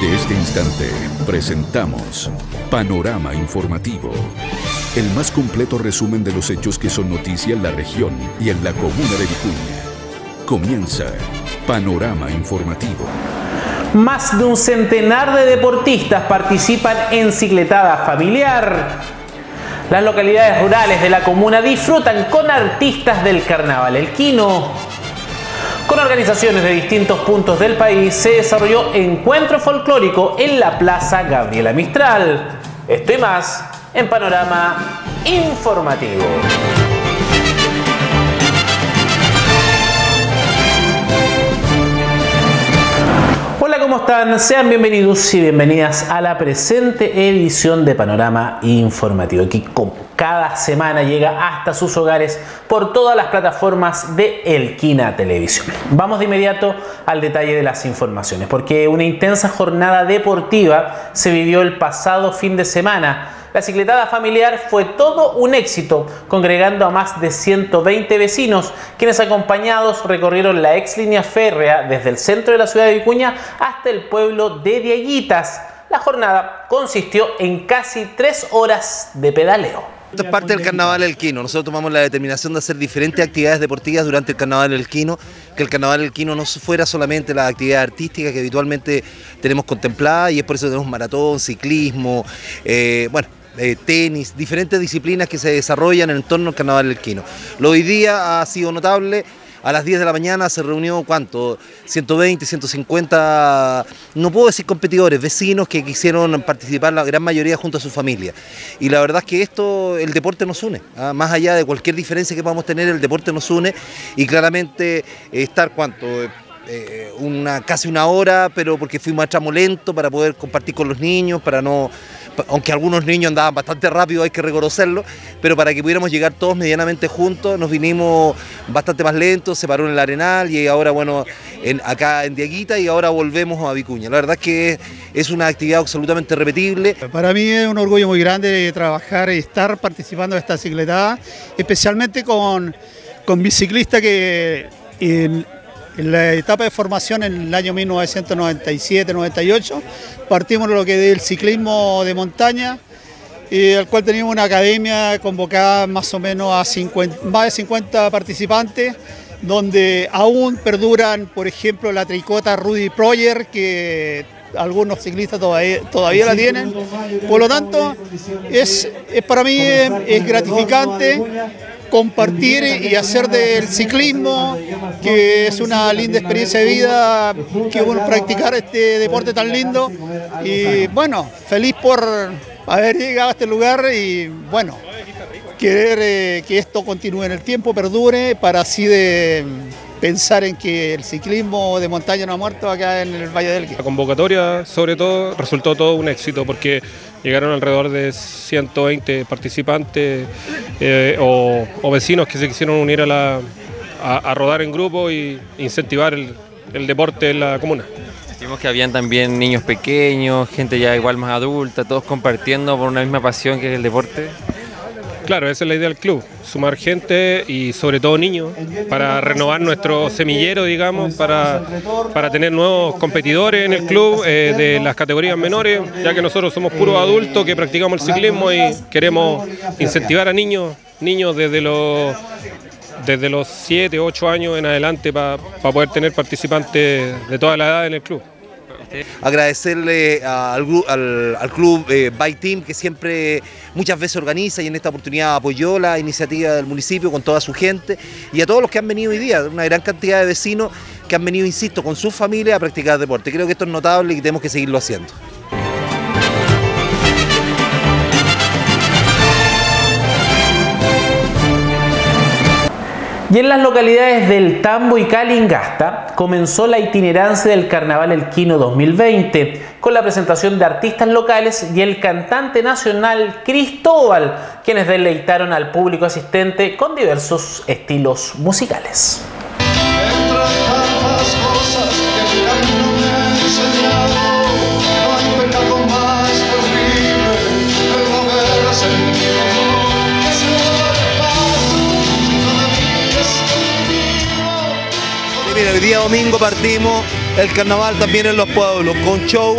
Desde este instante presentamos Panorama Informativo, el más completo resumen de los hechos que son noticia en la región y en la comuna de Vicuña. Comienza Panorama Informativo. Más de un centenar de deportistas participan en cicletada familiar. Las localidades rurales de la comuna disfrutan con artistas del carnaval elquino. Con organizaciones de distintos puntos del país se desarrolló encuentro folclórico en la Plaza Gabriela Mistral. Esto y más en Panorama Informativo. ¿Cómo están? Sean bienvenidos y bienvenidas a la presente edición de Panorama Informativo. Aquí como cada semana llega hasta sus hogares por todas las plataformas de Elquina Televisión. Vamos de inmediato al detalle de las informaciones, porque una intensa jornada deportiva se vivió el pasado fin de semana la cicletada familiar fue todo un éxito, congregando a más de 120 vecinos, quienes acompañados recorrieron la ex línea férrea desde el centro de la ciudad de Vicuña hasta el pueblo de Dieguitas. La jornada consistió en casi tres horas de pedaleo. Esto es parte del Carnaval Elquino. Nosotros tomamos la determinación de hacer diferentes actividades deportivas durante el Carnaval Elquino, que el Carnaval Elquino no fuera solamente la actividad artística que habitualmente tenemos contemplada y es por eso que tenemos maratón, ciclismo, eh, bueno, eh, tenis, diferentes disciplinas que se desarrollan en torno al carnaval elquino. Lo hoy día ha sido notable. A las 10 de la mañana se reunió, ¿cuánto? 120, 150, no puedo decir competidores, vecinos que quisieron participar, la gran mayoría junto a su familia. Y la verdad es que esto, el deporte nos une, ¿ah? más allá de cualquier diferencia que podamos tener, el deporte nos une y claramente eh, estar, ¿cuánto? Eh, una, casi una hora, pero porque fuimos a tramo lento para poder compartir con los niños, para no aunque algunos niños andaban bastante rápido, hay que reconocerlo, pero para que pudiéramos llegar todos medianamente juntos, nos vinimos bastante más lentos, se paró en el Arenal y ahora, bueno, acá en Diaguita y ahora volvemos a Vicuña. La verdad es que es una actividad absolutamente repetible. Para mí es un orgullo muy grande trabajar y estar participando de esta cicletada, especialmente con, con biciclistas que en, en la etapa de formación en el año 1997-98 partimos de lo que es el ciclismo de montaña, y al cual teníamos una academia convocada más o menos a 50, más de 50 participantes, donde aún perduran, por ejemplo, la tricota Rudy Proyer, que algunos ciclistas todavía, todavía la tienen. Por lo tanto, es, es para mí es gratificante compartir y hacer del ciclismo, que es una linda experiencia de vida, que bueno practicar este deporte tan lindo. Y bueno, feliz por haber llegado a este lugar y bueno, querer eh, que esto continúe en el tiempo, perdure, para así de pensar en que el ciclismo de montaña no ha muerto acá en el Valle del Quito. La convocatoria, sobre todo, resultó todo un éxito porque llegaron alrededor de 120 participantes eh, o, vecinos que se quisieron unir a, la, a, rodar en grupo e incentivar el, deporte en la comuna. Vimos que habían también niños pequeños, gente ya igual más adulta, todos compartiendo por una misma pasión que es el deporte. Claro, esa es la idea del club, sumar gente y sobre todo niños para renovar nuestro semillero, digamos, para, para tener nuevos competidores en el club eh, de las categorías menores, ya que nosotros somos puros adultos que practicamos el ciclismo y queremos incentivar a niños, niños desde los desde los 7, 8 años en adelante para poder tener participantes de toda la edad en el club. Agradecerle al, club eh, By Team que siempre muchas veces organiza y en esta oportunidad apoyó la iniciativa del municipio con toda su gente y a todos los que han venido hoy día, una gran cantidad de vecinos que han venido, insisto, con su familia a practicar deporte. Creo que esto es notable y tenemos que seguirlo haciendo. Y en las localidades del Tambo y Calingasta comenzó la itinerancia del Carnaval Elquino 2020 con la presentación de artistas locales y el cantante nacional Cristóbal, quienes deleitaron al público asistente con diversos estilos musicales. Día domingo partimos el carnaval también en los pueblos, con show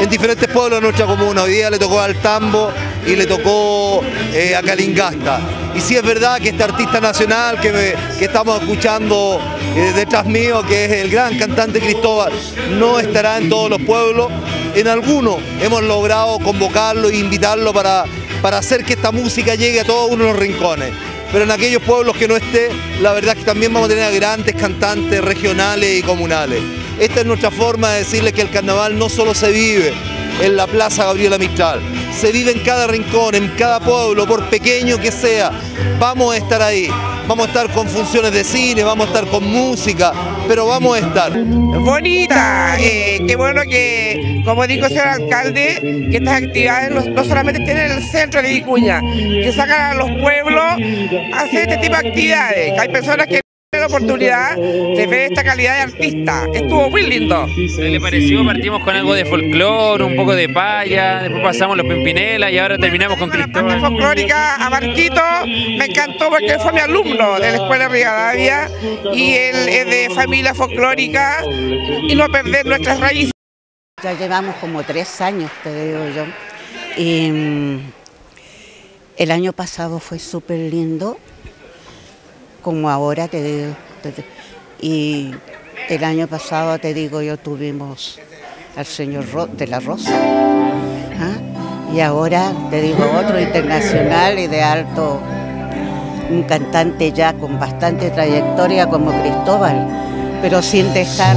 en diferentes pueblos de nuestra comuna. Hoy día le tocó al Tambo y le tocó eh, a Calingasta. Y sí es verdad que este artista nacional que, que estamos escuchando eh, detrás mío, que es el gran cantante Cristóbal, no estará en todos los pueblos. En algunos hemos logrado convocarlo e invitarlo para, para hacer que esta música llegue a todos uno de los rincones pero en aquellos pueblos que no esté, la verdad es que también vamos a tener grandes cantantes regionales y comunales. Esta es nuestra forma de decirle que el carnaval no solo se vive en la Plaza Gabriela Mistral, se vive en cada rincón, en cada pueblo, por pequeño que sea, vamos a estar ahí. Vamos a estar con funciones de cine, vamos a estar con música, pero vamos a estar. Bonita, eh, qué bueno que, como dijo el señor alcalde, que estas actividades no, solamente tienen el centro de Vicuña, que sacan a los pueblos a hacer este tipo de actividades. Hay personas que la oportunidad de ver esta calidad de artista. Estuvo muy lindo. ¿Qué le pareció? Partimos con algo de folclore, un poco de paya, después pasamos los Pimpinela y ahora terminamos con Cristóbal. La folclórica a Marquito me encantó porque él fue mi alumno de la Escuela Rivadavia y él es de familia folclórica y no perder nuestras raíces. Ya llevamos como tres años, te digo yo. Y, mm, el año pasado fue súper lindo como ahora te digo. Y el año pasado, te digo, yo tuvimos al señor de la Rosa. ¿ah? Y ahora, te digo, otro internacional y de alto, un cantante ya con bastante trayectoria como Cristóbal, pero sin dejar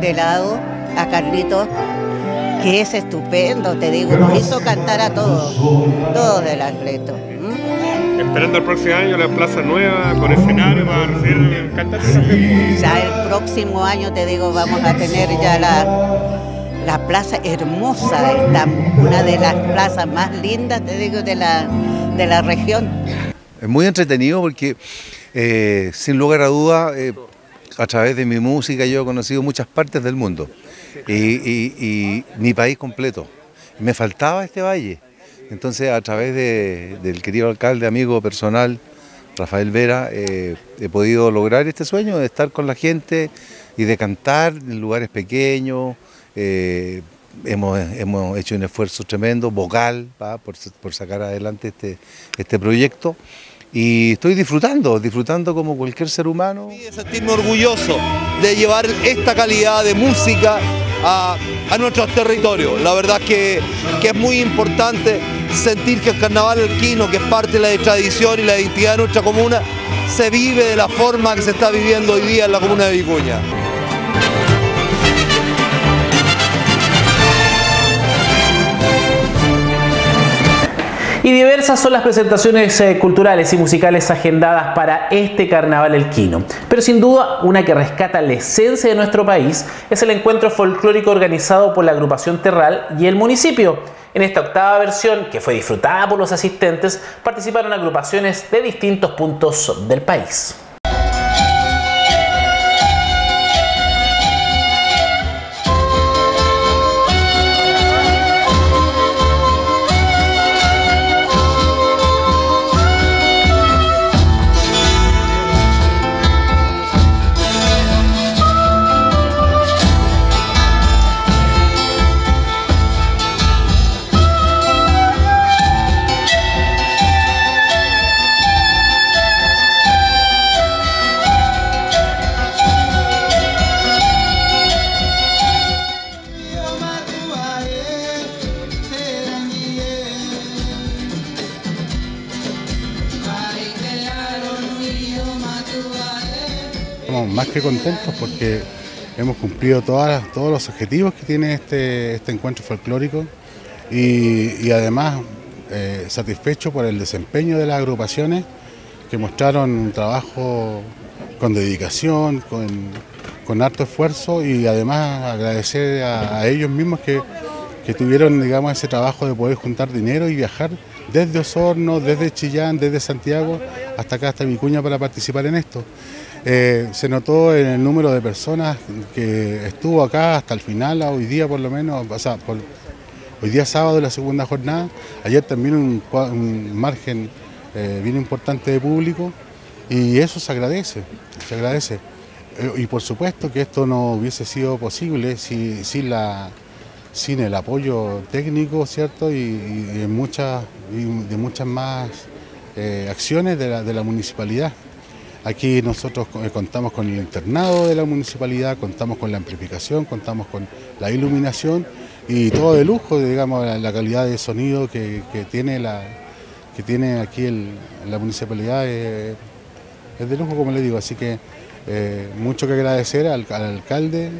de lado a Carlitos, que es estupendo, te digo, nos hizo cantar a todos, todos del atleto esperando el próximo año la plaza nueva con escenario para recibir cantantes. Ya el próximo año, te digo, vamos a tener ya la, la plaza hermosa del Tambo, una de las plazas más lindas, te digo, de la, de la región. Es muy entretenido porque, eh, sin lugar a duda, eh, a través de mi música yo he conocido muchas partes del mundo y, y mi país completo. Me faltaba este valle entonces, a través del querido alcalde, amigo personal, Rafael Vera, eh, he podido lograr este sueño de estar con la gente y de cantar en lugares pequeños. Eh, hemos, hecho un esfuerzo tremendo, vocal, por, sacar adelante este, este proyecto. Y estoy disfrutando, disfrutando como cualquier ser humano. Y sentirme orgulloso de llevar esta calidad de música a, nuestros territorios. La verdad que, que es muy importante sentir que el carnaval alquino, que es parte de la tradición y la identidad de nuestra comuna, se vive de la forma que se está viviendo hoy día en la comuna de Vicuña. Y diversas son las presentaciones eh, culturales y musicales agendadas para este carnaval elquino. Pero sin duda, una que rescata la esencia de nuestro país es el encuentro folclórico organizado por la agrupación Terral y el municipio. En esta octava versión, que fue disfrutada por los asistentes, participaron agrupaciones de distintos puntos del país. Más que contentos porque hemos cumplido todas, todos los objetivos que tiene este, este encuentro folclórico y, además eh, satisfecho por el desempeño de las agrupaciones que mostraron un trabajo con dedicación, con, harto esfuerzo y además agradecer a, ellos mismos que, que, tuvieron digamos, ese trabajo de poder juntar dinero y viajar desde Osorno, desde Chillán, desde Santiago hasta acá, hasta Vicuña para participar en esto. Eh, se notó en el número de personas que estuvo acá hasta el final, hoy día por lo menos, hoy día sábado de la segunda jornada, ayer también un, margen eh, bien importante de público y eso se agradece, se agradece. Eh, y por supuesto que esto no hubiese sido posible sin la, sin el apoyo técnico, ¿cierto? Y, y muchas, de muchas más acciones de la, de la, municipalidad. Aquí nosotros eh, contamos con el internado de la municipalidad, contamos con la amplificación, contamos con la iluminación y todo de lujo, digamos, la, calidad de sonido que, tiene, la, que tiene aquí la municipalidad es, es, de lujo, como le digo. Así que eh, mucho que agradecer al, al alcalde,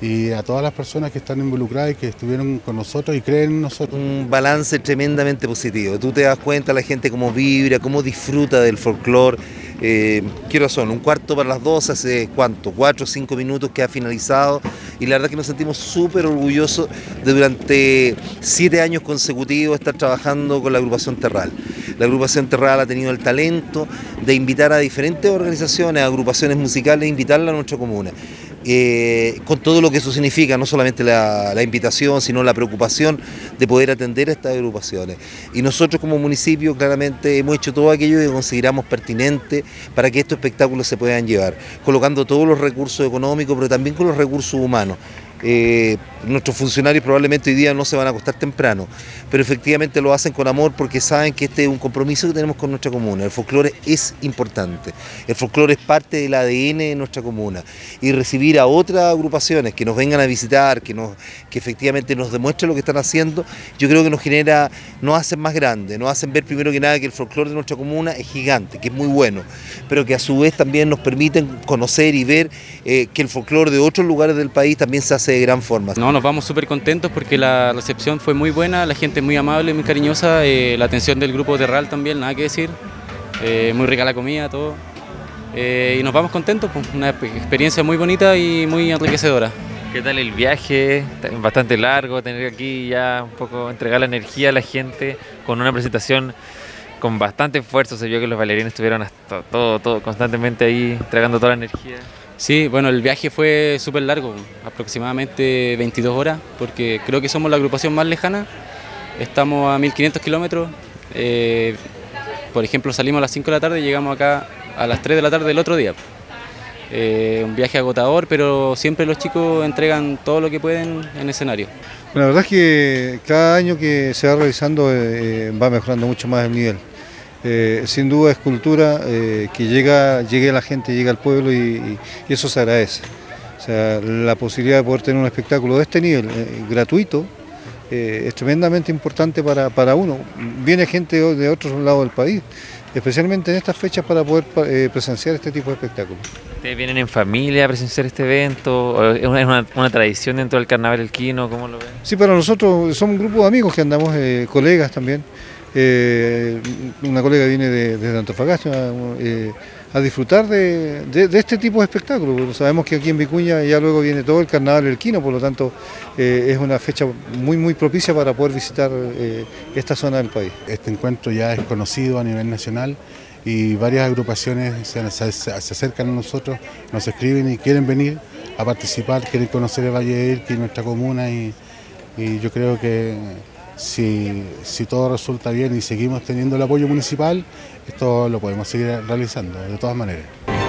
y a todas las personas que están involucradas y que estuvieron con nosotros y creen en nosotros. Un balance tremendamente positivo. Tú te das cuenta la gente cómo vibra, cómo disfruta del folclore. Eh, ¿Qué son? Un cuarto para las dos, hace cuánto, cuatro o cinco minutos que ha finalizado y la verdad que nos sentimos súper orgullosos de durante siete años consecutivos estar trabajando con la agrupación Terral. La agrupación Terral ha tenido el talento de invitar a diferentes organizaciones, agrupaciones musicales, invitarla a nuestra comuna. Eh, con todo lo que eso significa, no solamente la, la, invitación, sino la preocupación de poder atender a estas agrupaciones. Y nosotros como municipio claramente hemos hecho todo aquello que consideramos pertinente para que estos espectáculos se puedan llevar, colocando todos los recursos económicos, pero también con los recursos humanos. Eh, nuestros funcionarios probablemente hoy día no se van a acostar temprano, pero efectivamente lo hacen con amor porque saben que este es un compromiso que tenemos con nuestra comuna. El folclore es importante, el folclore es parte del ADN de nuestra comuna y recibir a otras agrupaciones que nos vengan a visitar, que, nos, que efectivamente nos demuestren lo que están haciendo, yo creo que nos genera, nos hacen más grandes, nos hacen ver primero que nada que el folclore de nuestra comuna es gigante, que es muy bueno, pero que a su vez también nos permiten conocer y ver eh, que el folclore de otros lugares del país también se hace de gran forma. No, nos vamos súper contentos porque la recepción fue muy buena, la gente muy amable, muy cariñosa, eh, la atención del grupo Terral también, nada que decir, eh, muy rica la comida, todo. Eh, y nos vamos contentos, pues, una experiencia muy bonita y muy enriquecedora. ¿Qué tal el viaje? Bastante largo, tener aquí ya un poco entregar la energía a la gente con una presentación con bastante esfuerzo. Se vio que los bailarines estuvieron hasta todo, todo constantemente ahí entregando toda la energía. Sí, bueno, el viaje fue súper largo, aproximadamente 22 horas, porque creo que somos la agrupación más lejana. Estamos a 1500 kilómetros. Eh, por ejemplo, salimos a las 5 de la tarde y llegamos acá a las 3 de la tarde del otro día. Eh, un viaje agotador, pero siempre los chicos entregan todo lo que pueden en escenario. La verdad es que cada año que se va realizando eh, va mejorando mucho más el nivel. Eh, sin duda es cultura eh, que llega, llegue a la gente, llega al pueblo y, y, eso se agradece. O sea, la posibilidad de poder tener un espectáculo de este nivel, eh, gratuito, es tremendamente importante para, para, uno. Viene gente de otros lados del país, especialmente en estas fechas para poder presenciar este tipo de espectáculos. ¿Ustedes vienen en familia a presenciar este evento? ¿Es una, una tradición dentro del Carnaval El Quino? ¿Cómo lo ven? Sí, para nosotros somos un grupo de amigos que andamos, colegas también. Eh, una colega viene de, de Antofagasta eh, a disfrutar de, este tipo de espectáculos. Sabemos que aquí en Vicuña ya luego viene todo el carnaval del Quino, por lo tanto eh, es una fecha muy muy propicia para poder visitar esta zona del país. Este encuentro ya es conocido a nivel nacional y varias agrupaciones se, acercan a nosotros, nos escriben y quieren venir a participar, quieren conocer el Valle de Elqui, nuestra comuna y yo creo que si, todo resulta bien y seguimos teniendo el apoyo municipal, esto lo podemos seguir realizando de todas maneras.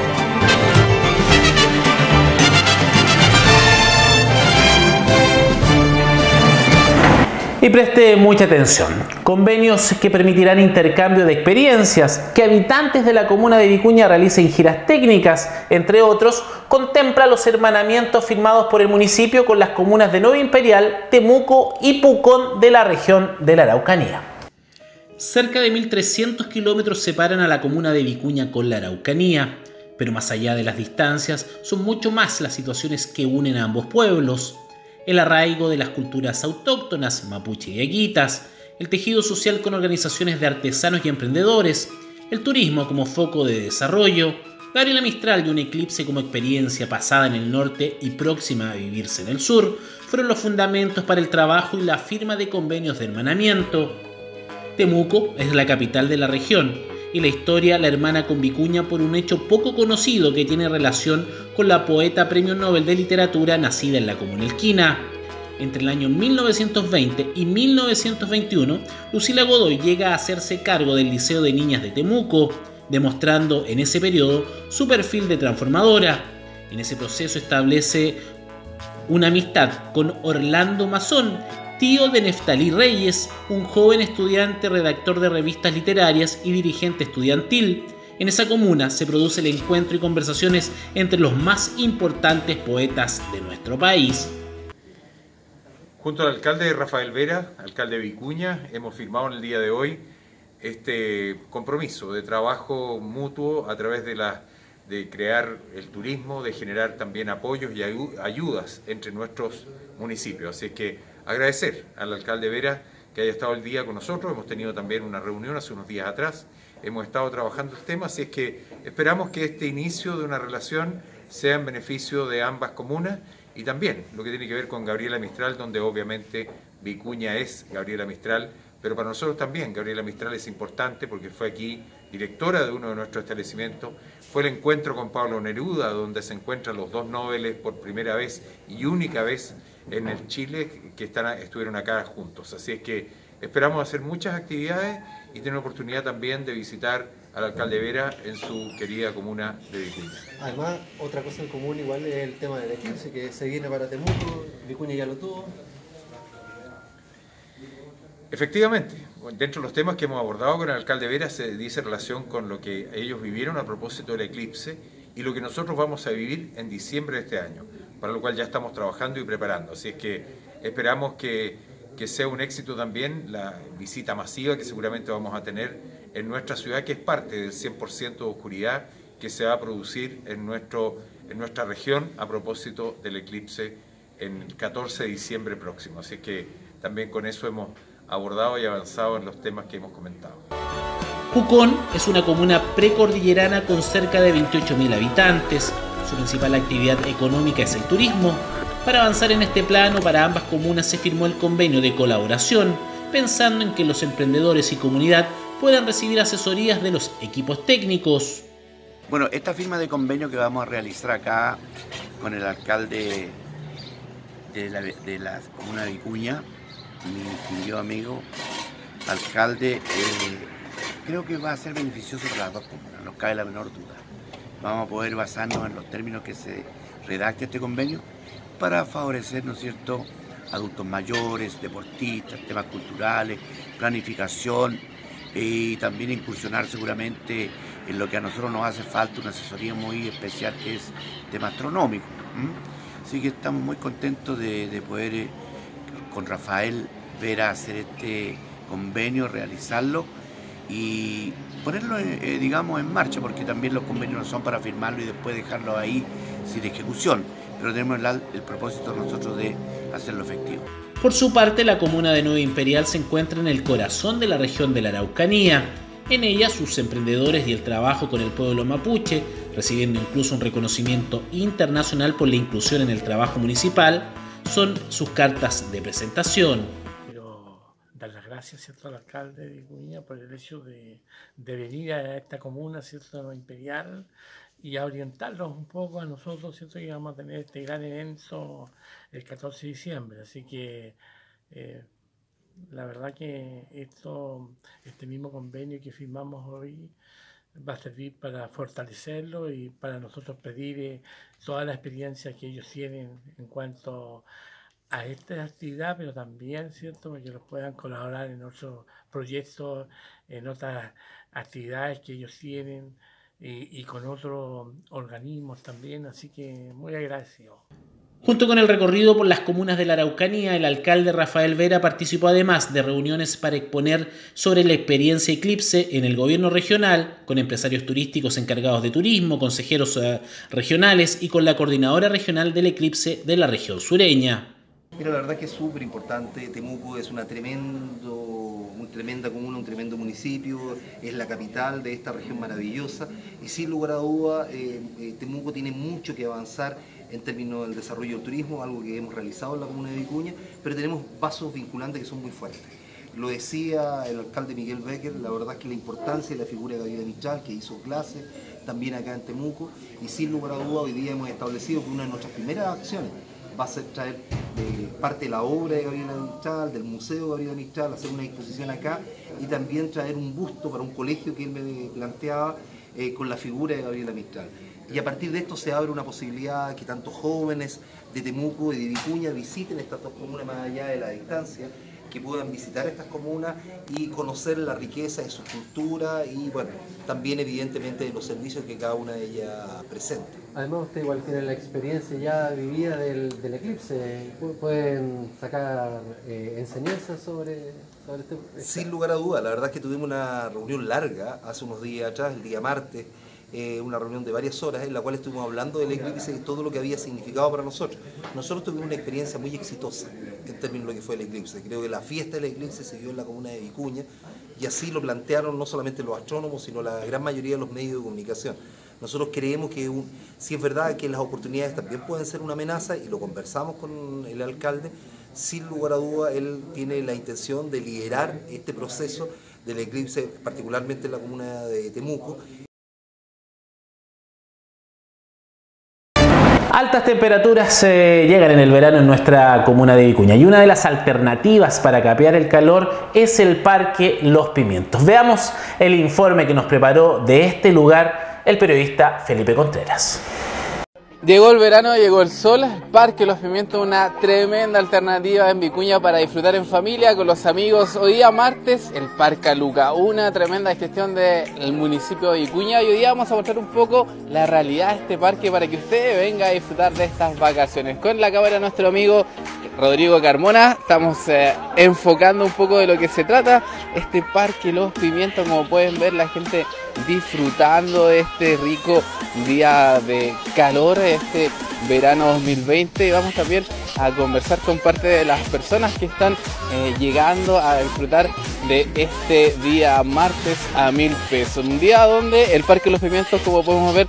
Y preste mucha atención. Convenios que permitirán intercambio de experiencias, que habitantes de la comuna de Vicuña realicen giras técnicas, entre otros, contempla los hermanamientos firmados por el municipio con las comunas de Nueva Imperial, Temuco y Pucón de la región de la Araucanía. Cerca de 1.300 kilómetros separan a la comuna de Vicuña con la Araucanía, pero más allá de las distancias, son mucho más las situaciones que unen a ambos pueblos el arraigo de las culturas autóctonas, mapuche y aguitas, el tejido social con organizaciones de artesanos y emprendedores, el turismo como foco de desarrollo, Gabriela Mistral y un eclipse como experiencia pasada en el norte y próxima a vivirse en el sur, fueron los fundamentos para el trabajo y la firma de convenios de hermanamiento. Temuco es la capital de la región, y la historia la hermana con Vicuña por un hecho poco conocido que tiene relación con la poeta Premio Nobel de Literatura nacida en la Comuna Elquina. Entre el año 1920 y 1921, Lucila Godoy llega a hacerse cargo del Liceo de Niñas de Temuco, demostrando en ese periodo su perfil de transformadora. En ese proceso establece una amistad con Orlando Mazón, tío de Neftalí Reyes, un joven estudiante redactor de revistas literarias y dirigente estudiantil. En esa comuna se produce el encuentro y conversaciones entre los más importantes poetas de nuestro país. Junto al alcalde Rafael Vera, alcalde de Vicuña, hemos firmado en el día de hoy este compromiso de trabajo mutuo a través de, la, de crear el turismo, de generar también apoyos y ayudas entre nuestros municipios. Así que agradecer al alcalde Vera que haya estado el día con nosotros. Hemos tenido también una reunión hace unos días atrás. Hemos estado trabajando el tema, así es que esperamos que este inicio de una relación sea en beneficio de ambas comunas y también lo que tiene que ver con Gabriela Mistral, donde obviamente Vicuña es Gabriela Mistral, pero para nosotros también Gabriela Mistral es importante porque fue aquí directora de uno de nuestros establecimientos, fue el encuentro con Pablo Neruda, donde se encuentran los dos noveles por primera vez y única vez en el Chile que están, estuvieron acá juntos. Así es que esperamos hacer muchas actividades y tener la oportunidad también de visitar al alcalde Vera en su querida comuna de Vicuña. Además, otra cosa en común igual es el tema del eclipse, que se viene para Temuco, Vicuña ya lo tuvo. Efectivamente, dentro de los temas que hemos abordado con el alcalde Vera se dice relación con lo que ellos vivieron a propósito del eclipse y lo que nosotros vamos a vivir en diciembre de este año, para lo cual ya estamos trabajando y preparando. Así es que esperamos que, que sea un éxito también la visita masiva que seguramente vamos a tener en nuestra ciudad, que es parte del 100% de oscuridad que se va a producir en, nuestro, en nuestra región a propósito del eclipse en el 14 de diciembre próximo. Así que también con eso hemos abordado y avanzado en los temas que hemos comentado. Pucón es una comuna precordillerana con cerca de 28.000 habitantes. Su principal actividad económica es el turismo. Para avanzar en este plano, para ambas comunas se firmó el convenio de colaboración, pensando en que los emprendedores y comunidad puedan recibir asesorías de los equipos técnicos. Bueno, esta firma de convenio que vamos a realizar acá con el alcalde de la, comuna de Vicuña, mi querido amigo alcalde, eh, creo que va a ser beneficioso para las dos comunas, no cabe la menor duda. Vamos a poder basarnos en los términos que se redacte este convenio para favorecer, ¿no es cierto?, adultos mayores, deportistas, temas culturales, planificación y también incursionar seguramente en lo que a nosotros nos hace falta, una asesoría muy especial que es tema astronómico. Así que estamos muy contentos de, poder eh, con Rafael ver a hacer este convenio, realizarlo y ponerlo, eh, eh, digamos, en marcha, porque también los convenios no son para firmarlo y después dejarlo ahí sin ejecución, pero tenemos el, propósito nosotros de hacerlo efectivo. Por su parte, la comuna de Nueva Imperial se encuentra en el corazón de la región de la Araucanía. En ella, sus emprendedores y el trabajo con el pueblo mapuche, recibiendo incluso un reconocimiento internacional por la inclusión en el trabajo municipal, son sus cartas de presentación. Dar las gracias ¿cierto? al alcalde de Vicuña por el hecho de, venir a esta comuna ¿cierto? imperial y a orientarlos un poco a nosotros, ¿cierto? que vamos a tener este gran evento el 14 de diciembre. Así que eh, la verdad que esto, este mismo convenio que firmamos hoy va a servir para fortalecerlo y para nosotros pedir eh, toda la experiencia que ellos tienen en cuanto a esta actividad, pero también, ¿cierto?, que los puedan colaborar en otros proyectos, en otras actividades que ellos tienen y, y con otros organismos también, así que muy agradecido. Junto con el recorrido por las comunas de la Araucanía, el alcalde Rafael Vera participó además de reuniones para exponer sobre la experiencia Eclipse en el gobierno regional, con empresarios turísticos encargados de turismo, consejeros eh, regionales y con la coordinadora regional del Eclipse de la región sureña. Mira, la verdad que es súper importante. Temuco es una tremendo, tremenda comuna, un tremendo municipio, es la capital de esta región maravillosa y sin lugar a duda eh, eh, Temuco tiene mucho que avanzar en términos del desarrollo del turismo, algo que hemos realizado en la comuna de Vicuña, pero tenemos vasos vinculantes que son muy fuertes. Lo decía el alcalde Miguel Becker, la verdad es que la importancia de la figura de Gabriela Mistral, que hizo clases también acá en Temuco, y sin lugar a duda hoy día hemos establecido que una de nuestras primeras acciones va a ser traer parte de la obra de Gabriela Mistral, del Museo de Gabriela Mistral, hacer una exposición acá y también traer un busto para un colegio que él me planteaba eh, con la figura de Gabriela Mistral. y a partir de esto se abre una posibilidad que tanto jóvenes de Temuco y de Vicuña visiten estas dos comunas más allá de la distancia, que puedan visitar estas comunas y conocer la riqueza de su cultura y bueno, también evidentemente de los servicios que cada una de ellas presenta. Además usted igual tiene la experiencia ya vivida del, del eclipse, Pu- pueden sacar eh, enseñanzas sobre, sobre este... Sin lugar a dudas, la verdad es que tuvimos una reunión larga hace unos días atrás, el día martes, eh, una reunión de varias horas en la cual estuvimos hablando del eclipse y todo lo que había significado para nosotros. Nosotros tuvimos una experiencia muy exitosa en términos de lo que fue el eclipse. Creo que la fiesta del eclipse se dio en la comuna de Vicuña y así lo plantearon no solamente los astrónomos, sino la gran mayoría de los medios de comunicación. Nosotros creemos que si es verdad que las oportunidades también pueden ser una amenaza y lo conversamos con el alcalde, sin lugar a duda él tiene la intención de liderar este proceso del eclipse, particularmente en la comuna de Temuco. Altas temperaturas eh, llegan en el verano en nuestra comuna de Vicuña y una de las alternativas para capear el calor es el Parque Los Pimientos. Veamos el informe que nos preparó de este lugar el periodista Felipe Contreras. Llegó el verano, llegó el sol, el Parque Los Pimientos, una tremenda alternativa en Vicuña para disfrutar en familia, con los amigos. Hoy día martes, el Parque Luca, una tremenda gestión del municipio de Vicuña. Y hoy día vamos a mostrar un poco la realidad de este parque para que usted venga a disfrutar de estas vacaciones. Con la cámara nuestro amigo Rodrigo Carmona, estamos eh, enfocando un poco de lo que se trata. Este Parque Los Pimientos, como pueden ver, la gente disfrutando de este rico día de calor, este verano 2020. Y vamos también a conversar con parte de las personas que están eh, llegando a disfrutar de este día martes a mil pesos. Un día donde el Parque Los Pimientos, como podemos ver,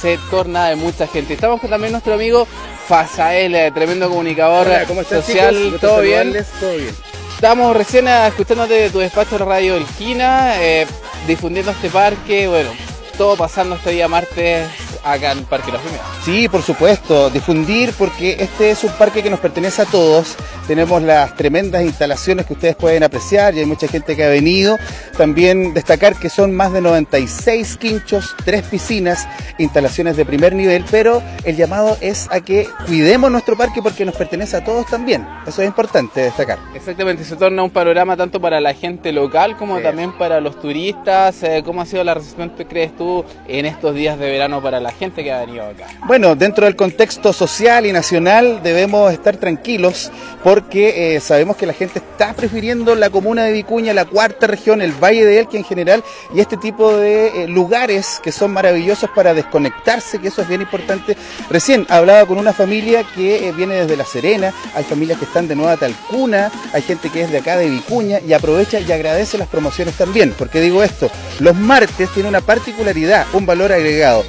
se torna de mucha gente. Estamos con también nuestro amigo Fasael, eh, tremendo comunicador Hola, ¿cómo están, social, chicos? ¿todo bien? saludarles, Todo bien. Estamos recién eh, escuchándote de tu despacho de Radio Elquina, eh, difundiendo este parque, bueno, todo pasando este día martes acá en Parque Los Pimientos. Sí, por supuesto, difundir porque este es un parque que nos pertenece a todos. Tenemos las tremendas instalaciones que ustedes pueden apreciar y hay mucha gente que ha venido. También destacar que son más de 96 quinchos, tres piscinas, instalaciones de primer nivel, pero el llamado es a que cuidemos nuestro parque porque nos pertenece a todos también. Eso es importante destacar. Exactamente, se torna un panorama tanto para la gente local como también para los turistas. Eh, ¿Cómo ha sido la recepción, crees tú, en estos días de verano para la gente que ha venido acá? Bueno, dentro del contexto social y nacional debemos estar tranquilos porque eh, sabemos que la gente está prefiriendo la comuna de Vicuña, la cuarta región, el Valle de Elqui en general y este tipo de eh, lugares que son maravillosos para desconectarse, que eso es bien importante. Recién hablaba con una familia que eh, viene desde La Serena, hay familias que están de Nueva Talcuna, hay gente que es de acá de Vicuña y aprovecha y agradece las promociones también. porque digo esto? Los martes tiene una particularidad, un valor agregado.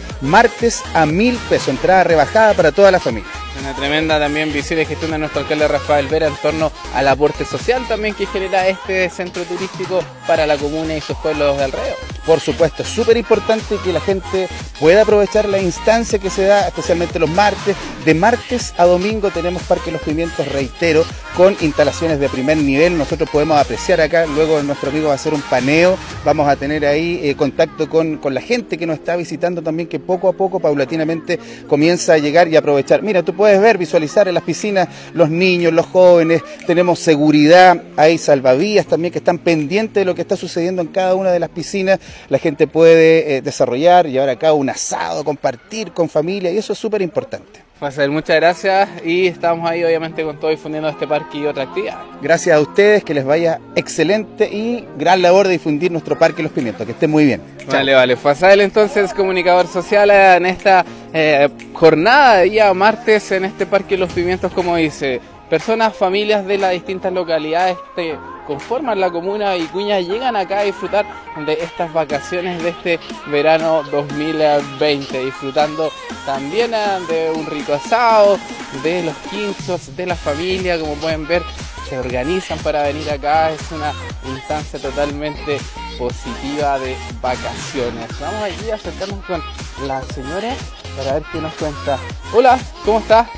A mil pesos, entrada rebajada para toda la familia. Una tremenda también visible gestión de nuestro alcalde Rafael Vera en torno al aporte social también que genera este centro turístico para la comuna y sus pueblos de alrededor. Por supuesto, es súper importante que la gente pueda aprovechar la instancia que se da, especialmente los martes. De martes a domingo tenemos Parque Los Pimientos, reitero, con instalaciones de primer nivel. Nosotros podemos apreciar acá, luego nuestro amigo va a hacer un paneo, vamos a tener ahí eh, contacto con, con la gente que nos está visitando también, que poco a poco, paulatinamente, comienza a llegar y aprovechar. Mira, tú puedes ver, visualizar en las piscinas los niños, los jóvenes, tenemos seguridad, hay salvavidas también que están pendientes de lo que está sucediendo en cada una de las piscinas. La gente puede eh, desarrollar, llevar a cabo un asado, compartir con familia y eso es súper importante. Faisal, muchas gracias y estamos ahí obviamente con todo difundiendo este parque y otra actividad. Gracias a ustedes, que les vaya excelente y gran labor de difundir nuestro Parque Los Pimientos. Que estén muy bien. Vale, vale. Faisal entonces comunicador social eh, en esta eh, jornada de día martes en este Parque Los Pimientos, como dice, personas, familias de las distintas localidades que conforman la comuna de Vicuña llegan acá a disfrutar de estas vacaciones de este verano 2020, disfrutando también eh, de un rico asado, de los quinchos, de la familia, como pueden ver, se organizan para venir acá, es una instancia totalmente positiva de vacaciones. Vamos a acercarnos con la señora para ver qué nos cuenta. Hola, ¿cómo está?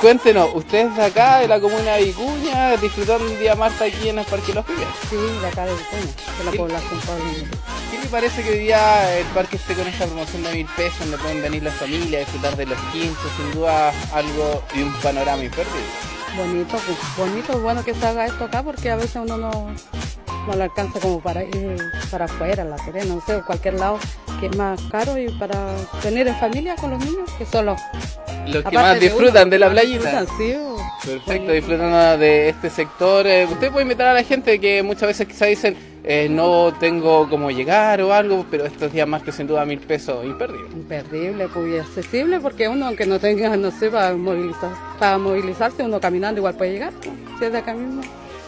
Cuéntenos, ¿usted es de acá, de la comuna de Vicuña, disfrutando un día martes aquí en el Parque Los Pibes? Sí, de acá de Vicuña, de la población paulina. ¿Qué le parece que hoy día el parque esté con esta promoción de mil pesos donde pueden venir las familias, disfrutar de los quintos, sin duda algo y un panorama imperdible? Bonito, pues, bonito, bueno que se haga esto acá porque a veces uno no, no le alcanza como para ir para afuera, La Serena, no sé, cualquier lado que es más caro y para venir en familia con los niños, que son los, Los que más de disfrutan uno, de la playita. disfrutan, sí, o- Perfecto, disfrutando de este sector. Eh, usted puede invitar a la gente que muchas veces quizá dicen eh, no tengo cómo llegar o algo, pero estos días más que sin duda mil pesos imperdible. imperdible, pues accesible, porque uno aunque no tenga, no sé, para, movilizar, para movilizarse, uno caminando igual puede llegar, pues, si es de acá mismo.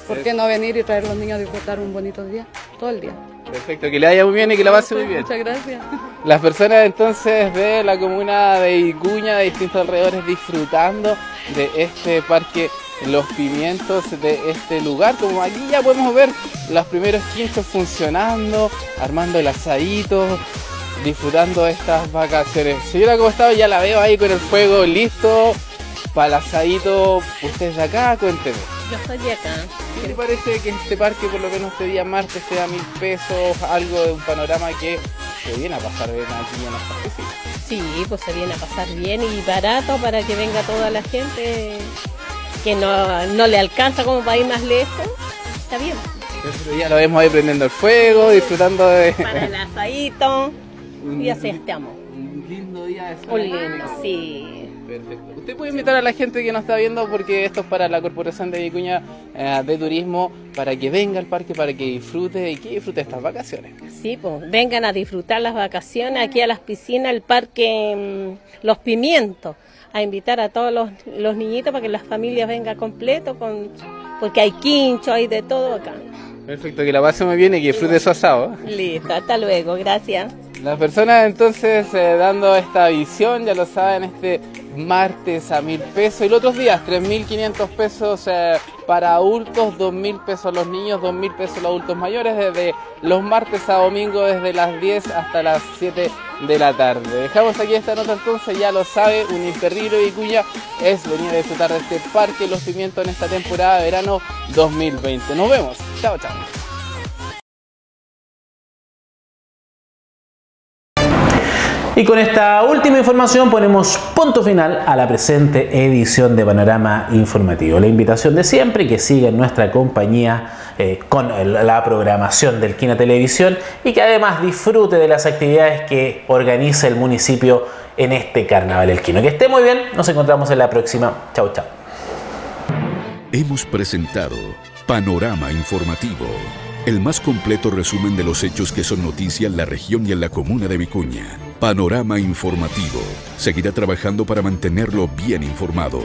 ¿Por qué no venir y traer a los niños a disfrutar un bonito día, todo el día? Perfecto, que le vaya muy bien y que la pase muy bien. Muchas gracias. Las personas entonces de la comuna de Icuña, de distintos alrededores, disfrutando de este parque Los Pimientos, de este lugar. Como aquí ya podemos ver los primeros 15 funcionando, armando el asadito, disfrutando de estas vacaciones. Señora, ¿cómo está? Ya la veo ahí con el fuego listo para el asadito. Usted es de acá, cuénteme. Yo soy de acá. ¿Qué le parece que este parque, por lo menos este día martes, te da mil pesos? Algo de un panorama que se viene a pasar bien aquí en oficina. Sí, pues se viene a pasar bien y barato para que venga toda la gente que no, no le alcanza como para ir más lejos. Está bien. Día lo vemos ahí prendiendo el fuego, disfrutando de... Para el asadito. Y así estamos. Un lindo día de Un lindo, sí. Perfecto. Usted puede invitar a la gente que nos está viendo porque esto es para la Corporación de Vicuña eh, de Turismo, para que venga al parque, para que disfrute y que disfrute estas vacaciones. Sí, pues vengan a disfrutar las vacaciones aquí a las piscinas, el parque mm, Los Pimientos, a invitar a todos los, los niñitos para que las familias vengan completo, con, porque hay quincho, hay de todo acá. Perfecto, que la pase muy bien y que disfrute su asado. Listo, hasta luego, gracias. Las personas entonces eh, dando esta visión, ya lo saben, este martes a mil pesos y los otros días 3.500 pesos eh, para adultos, 2.000 pesos los niños, 2.000 pesos los adultos mayores, desde los martes a domingo desde las 10 hasta las 7 de la tarde. Dejamos aquí esta nota entonces, ya lo sabe, un imperdible Vicuña es venir a disfrutar de este parque Los Pimientos en esta temporada de verano 2020. Nos vemos, chao chao. Y con esta última información ponemos punto final a la presente edición de Panorama Informativo. La invitación de siempre que sigan nuestra compañía eh, con la programación del Quina Televisión y que además disfrute de las actividades que organiza el municipio en este Carnaval El Quino. Que esté muy bien, nos encontramos en la próxima. Chau, chau. Hemos presentado Panorama Informativo, el más completo resumen de los hechos que son noticia en la región y en la comuna de Vicuña. Panorama Informativo seguirá trabajando para mantenerlo bien informado.